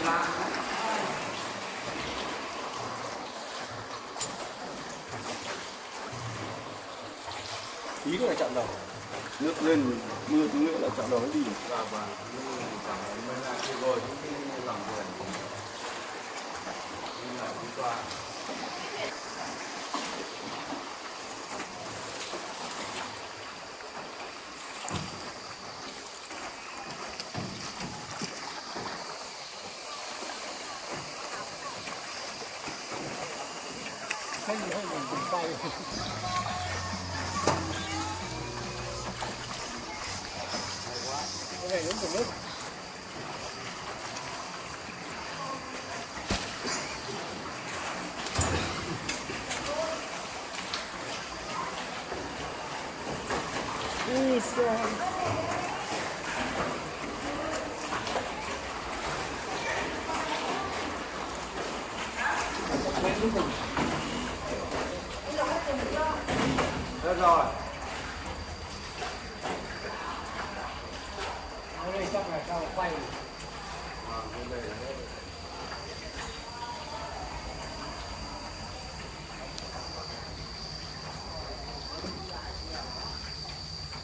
ý là chặn đầu nước lên, mưa thứ nữa là chặn đầu đi rồi cái lòng thấy gì hay mình dùng tay. Cái này đúng nước. Được rồi. Nó lên chắc là sao quay. Ờ, à, bên đây